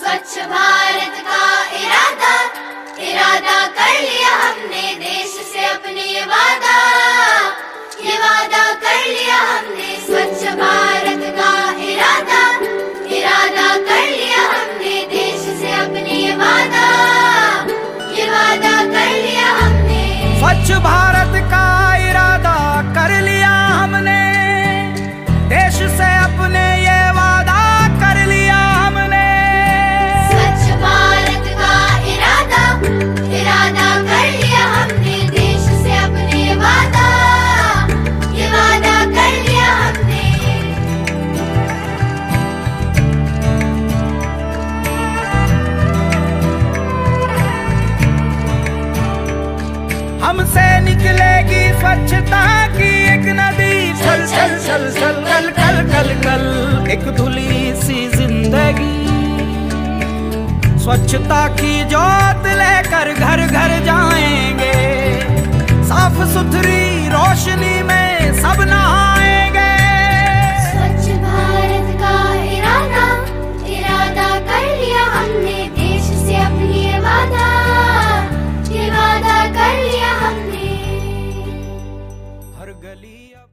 स्वच्छ भारत का इरादा इरादा कर लिया हमने देश से अपने ये वादा। ये वादा कर लिया हमने स्वच्छ भारत का इरादा इरादा कर लिया हमने देश से अपने ये वादा। ये वादा कर लिया हमने। स्वच्छ भारत हमसे निकलेगी स्वच्छता की एक नदी। सल सल सल सल कल कल कल कल, एक धुली सी ज़िंदगी। स्वच्छता की जोत जाएँ Up.